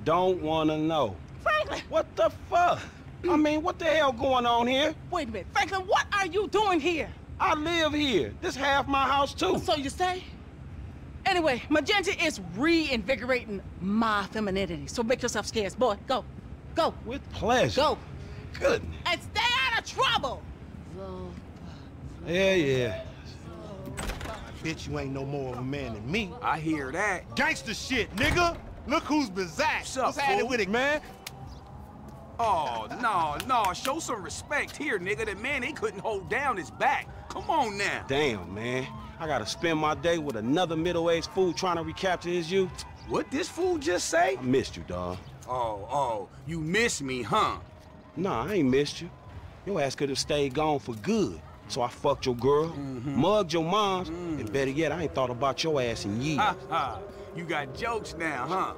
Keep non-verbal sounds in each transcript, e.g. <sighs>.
I don't wanna know. Franklin! What the fuck? I mean, what the hell going on here? Wait a minute. Franklin, what are you doing here? I live here. This half my house too. So you say? Anyway, Magenta is reinvigorating my femininity. So make yourself scarce. Boy, go. Go. With pleasure. Go. Goodness. And stay out of trouble. Yeah, yeah. Bitch, you ain't no more of a man than me. I hear that. Gangster shit, nigga. Look who's. What's up, What's happening with it, man? Oh, no, no, show some respect here, nigga. That man, they couldn't hold down his back. Come on now. Damn, man. I gotta spend my day with another middle-aged fool trying to recapture his youth. What this fool just say? I missed you, dawg. Oh, oh, you miss me, huh? Nah, I ain't missed you. Your ass could have stayed gone for good. So I fucked your girl, mm-hmm. mugged your moms, mm. and better yet, I ain't thought about your ass in years. Ha ha. You got jokes now, huh?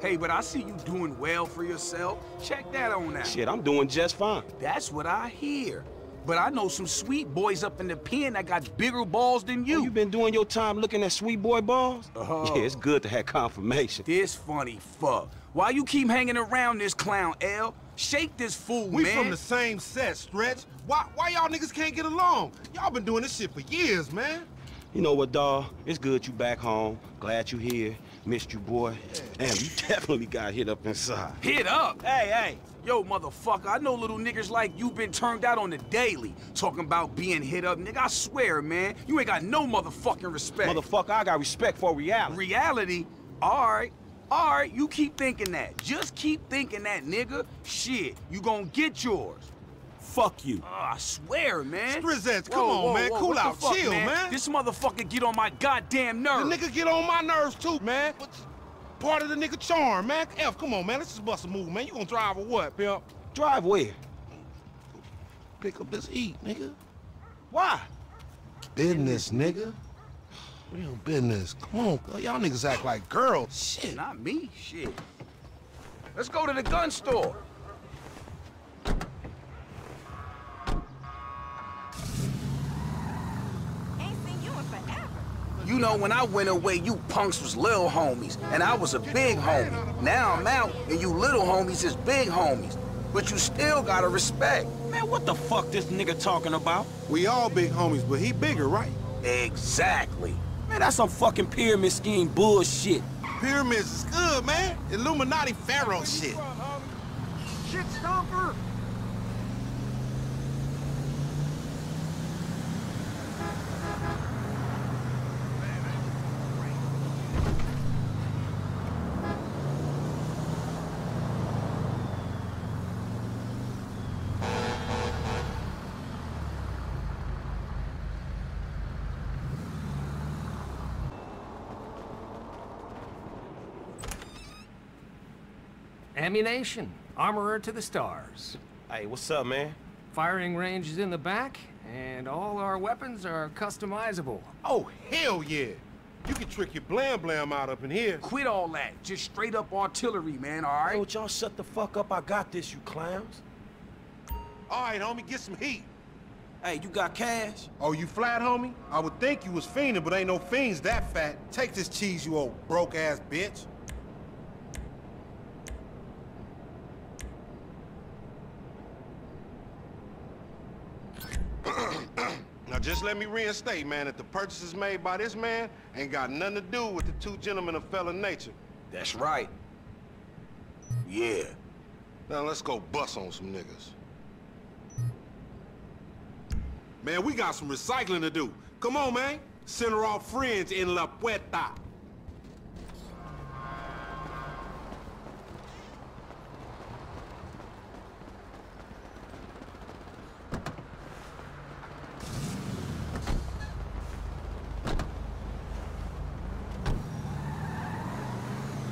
Hey, but I see you doing well for yourself. Check that on out. Shit, I'm doing just fine. That's what I hear. But I know some sweet boys up in the pen that got bigger balls than You, you. you been doing your time looking at sweet boy balls? Uh-huh. Yeah, it's good to have confirmation. This funny fuck. Why you keep hanging around this clown, L? Shake this fool, We man. We from the same set, Stretch. Why, why y'all niggas can't get along? Y'all been doing this shit for years, man. You know what, dawg? It's good you back home. Glad you here. Missed you, boy. Damn, you <laughs> definitely got hit up inside. Hit up. Hey, hey. Yo, motherfucker, I know little niggas like you been turned out on the daily. Talking about being hit up, nigga. I swear, man, you ain't got no motherfucking respect. Motherfucker, I got respect for reality. Reality? Alright. Alright, you keep thinking that. Just keep thinking that, nigga. Shit, you gonna get yours. Fuck you. Oh, I swear, man. Strizzettes, come Whoa, on, whoa, man. whoa, Cool what out. fuck, Chill, man. This motherfucker get on my goddamn nerves. The nigga get on my nerves too, man. But part of the nigga charm, man. F, come on, man. Let's just bust a move, man. You gonna drive or what, pimp? Drive where? Pick up this heat, nigga. Why? Business, nigga. Real business. Come on, girl. y'all niggas act like girls. Shit. Not me, shit. Let's go to the gun store. Ain't seen you in forever. You know, when I went away, you punks was little homies, and I was a big homie. Now I'm out, and you little homies is big homies. But you still gotta respect. Man, what the fuck this nigga talking about? We all big homies, but he bigger, right? Exactly. Man, that's some fucking pyramid scheme bullshit. Pyramids is good, man. Illuminati pharaoh shit. Shit stomper! Ammunition. Armorer to the stars. Hey, what's up, man? Firing range is in the back, and all our weapons are customizable. Oh, hell yeah. You can trick your blam blam out up in here. Quit all that. Just straight up artillery, man, all right? Hey, right? would y'all shut the fuck up? I got this, you clowns. All right, homie, get some heat. Hey, you got cash? Oh, you flat, homie? I would think you was fiending, but ain't no fiends that fat. Take this cheese, you old broke-ass bitch. now, just let me reinstate, man, that the purchases made by this man ain't got nothing to do with the two gentlemen of fella nature. That's right. Yeah. Now, let's go bust on some niggas. Man, we got some recycling to do. Come on, man. Send her off friends in La Puerta.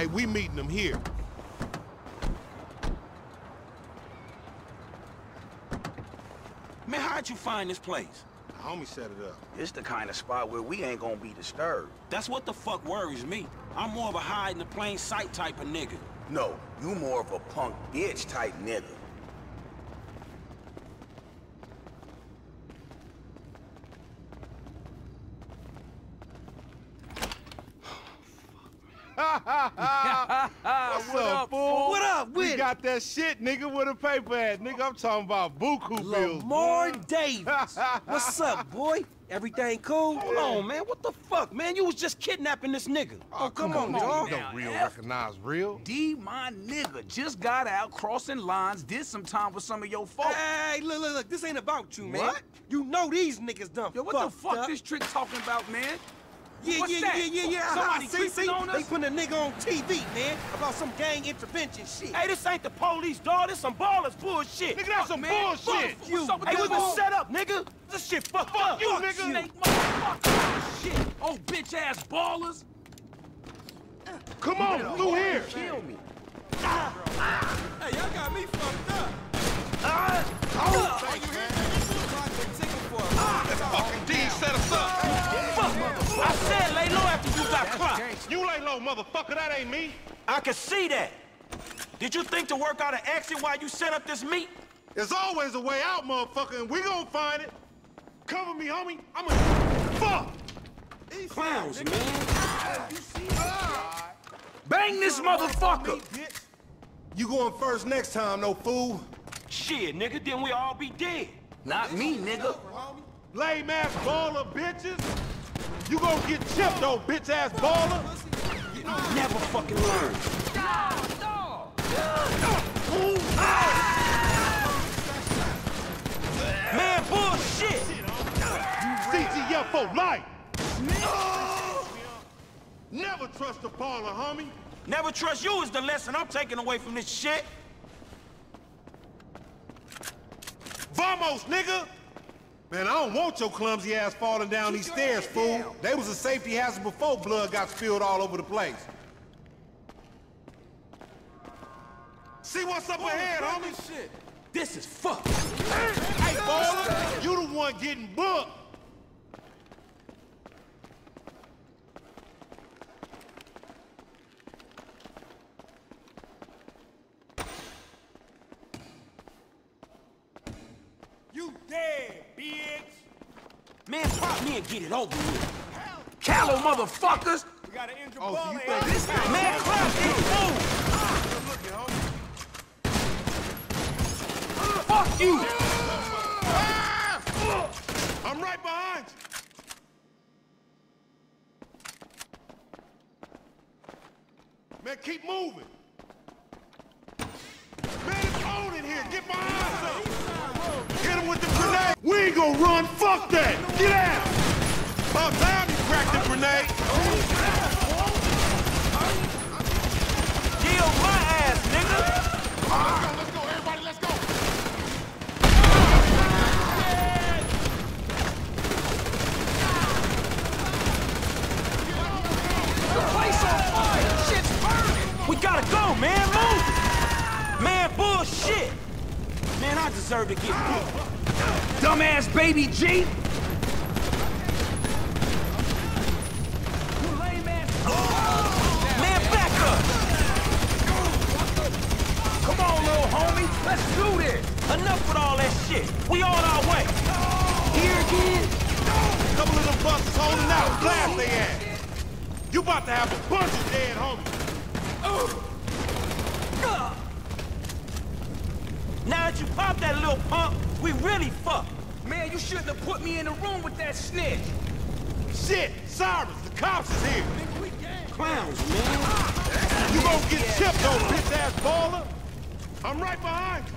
Hey, we meeting them here. Man, how'd you find this place? The homie set it up. It's the kind of spot where we ain't gonna be disturbed. That's what the fuck worries me. I'm more of a hide in the plain sight type of nigga. No, you more of a punk bitch type nigga. What's up, fool? What up with We it? Got that shit, nigga, with a paper at. Nigga, I'm talking about buku bills. Lamar boy. Davis. What's up, boy? Everything cool? Hold on, man. What the fuck, man? You was just kidnapping this nigga. Oh, oh come, on, on, dog. Don't real F. recognize real. D, my nigga, just got out crossing lines, did some time with some of your folks. Hey, look, look, look. This ain't about you, man. What? You know these niggas done Yo, what the fuck up. this trick talking about, man? Yeah, What's yeah, that? yeah, yeah, yeah. Uh-huh. Somebody see, creeping see? on They us? putting a nigga on TV, man, about some gang intervention shit. Hey, this ain't the police, dog. This some Ballas bullshit. Nigga, that's some man. bullshit. Fuck you. What's up with Hey, we this been bull- set up, nigga. This shit fucked up. you, Fuck nigga. Snake motherfucker. Shit. Oh, bitch ass Ballas. Come on, through here. Kill me. Hey, y'all got me fucked up. Fucking D set us up. Fuck. I said lay low after you got clocked. You lay low, motherfucker. That ain't me. I can see that. Did you think to work out an exit while you set up this meet? There's always a way out, motherfucker, and we gonna find it. Cover me, homie. I'm a fuck. Clowns, man. Bang this motherfucker. You going first next time, no fool. Shit, nigga, then we all be dead. Not me, nigga. Lame ass baller, bitches. You gonna get chipped, though, bitch ass baller. Never fucking learn. Man, bullshit. CGF for life. Never trust a baller, homie. Never trust you is the lesson I'm taking away from this shit. Vamos, nigga! Man, I don't want your clumsy ass falling down these stairs, fool. They was a safety hazard before blood got spilled all over the place. See what's up ahead, homie? Shit. This is fucked. Hey, baller, you the one getting booked. You dead, bitch. Man, pop me and get it over with. Callow motherfuckers. We got an injured Oh, so you think this guy... Man, clap it. Fuck you. I'm right behind you. Man, keep moving. Man, it's on in here. Get behind us. Hit him with the grenade. We ain't gonna run. Fuck that. Get out. About time you cracked the grenade. Kill my ass, nigga. Let's go, everybody. Let's go. The place on fire. Shit's burning. We gotta go, man. Move. Man, bullshit. I deserve to get beat. Dumbass baby G! Oh, man, back! Come on, little homie, let's do this! Enough with all that shit! We on our way! Here again? Couple of them busts holding out, blast they ass! You about to have a bunch of dead homies! Now that you popped that little pump, we really fucked. Man, you shouldn't have put me in the room with that snitch. Shit, Cyrus, the cops is here. Clowns, man. You gonna get chipped, old bitch-ass baller? I'm right behind you.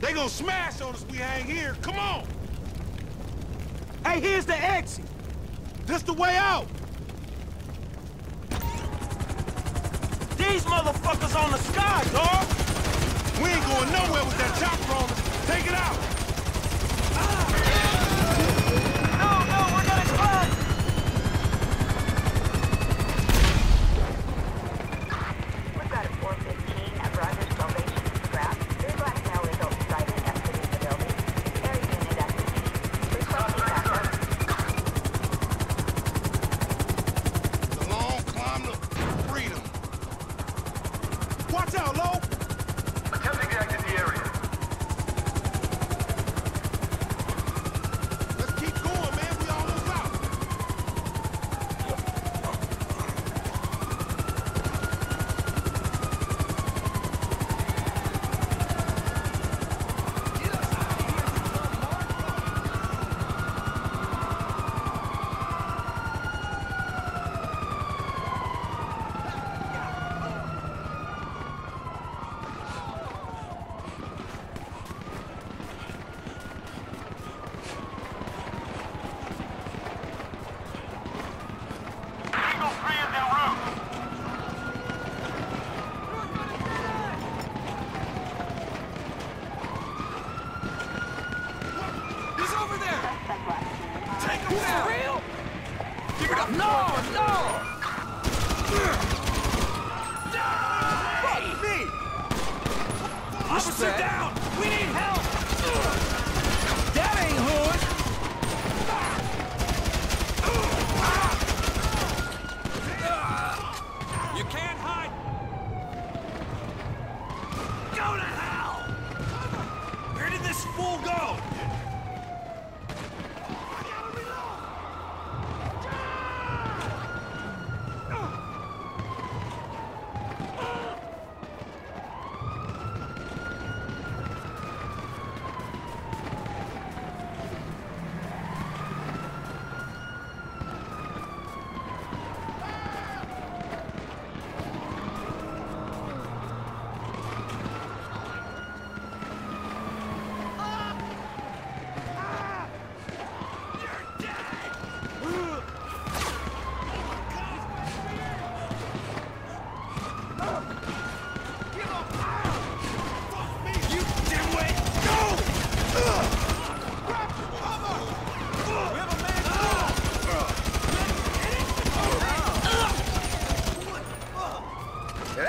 They gonna smash on us we hang here. Come on! Hey, here's the exit. This the way out. These motherfuckers on the sky, dog.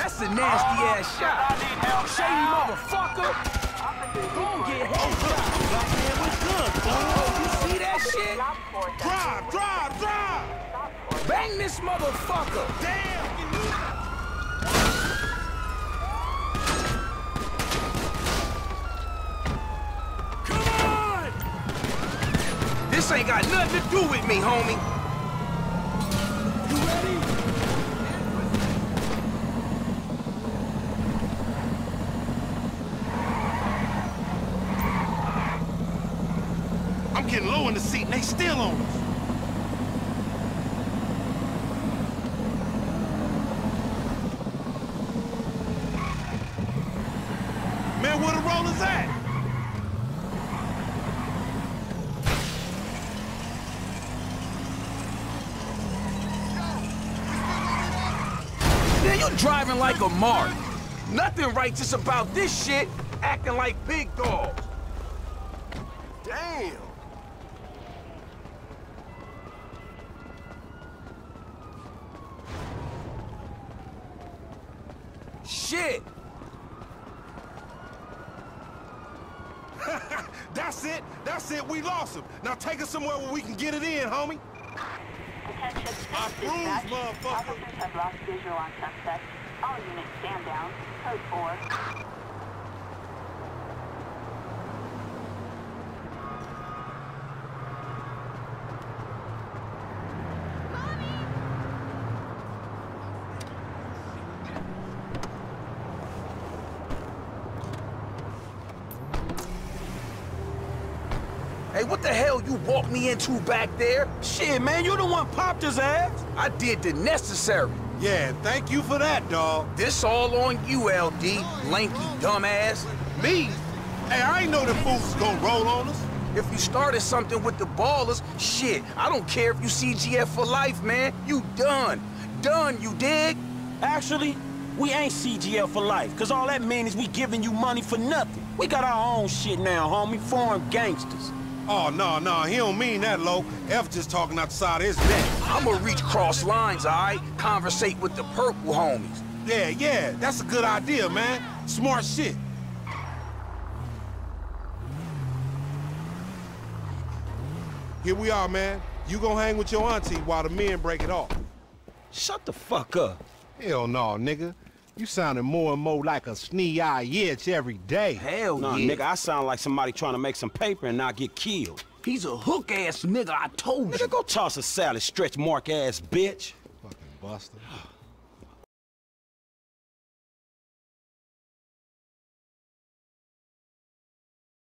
That's a nasty ass shot. Shady motherfucker. Don't get headshot. We're good, you see that shit? Drive, drive, drive. Bang this motherfucker. Damn. Come on! This ain't got nothing to do with me, homie. You ready? I'm getting low in the seat and they still on us. Man, where the rollers at? Man, you driving like a mark. Nothing righteous about this shit. Acting like big dogs. Damn. Shit. <laughs> That's it. That's it. We lost him. Now take us somewhere where we can get it in, homie. Attention, I bruise, Dispatch, motherfucker. Officers have lost visual on suspect. All units stand down. Code 4. What the hell you walked me into back there? Shit, man, you the one popped his ass. I did the necessary. Yeah, thank you for that, dog. This all on you, LD, lanky dumbass. Me? Hey, I ain't know the fools was gonna roll on us. If you started something with the Ballas, shit, I don't care if you CGF for life, man. You done. Done, you dig? Actually, we ain't CGF for life, cause all that means is we giving you money for nothing. We got our own shit now, homie, foreign gangsters. Oh, no, no, he don't mean that, low. F just talking outside his neck. I'ma reach cross lines, alright? Conversate with the purple homies. Yeah, yeah, that's a good idea, man. Smart shit. Here we are, man. You gonna hang with your auntie while the men break it off. Shut the fuck up. Hell no, nigga. You sounding more and more like a snee-eye itch every day. Hell Nah, yeah. nigga, I sound like somebody trying to make some paper and not get killed. He's a hook-ass nigga, I told you. Nigga, go toss a salad, stretch mark ass bitch. Fucking buster. <sighs> <sighs>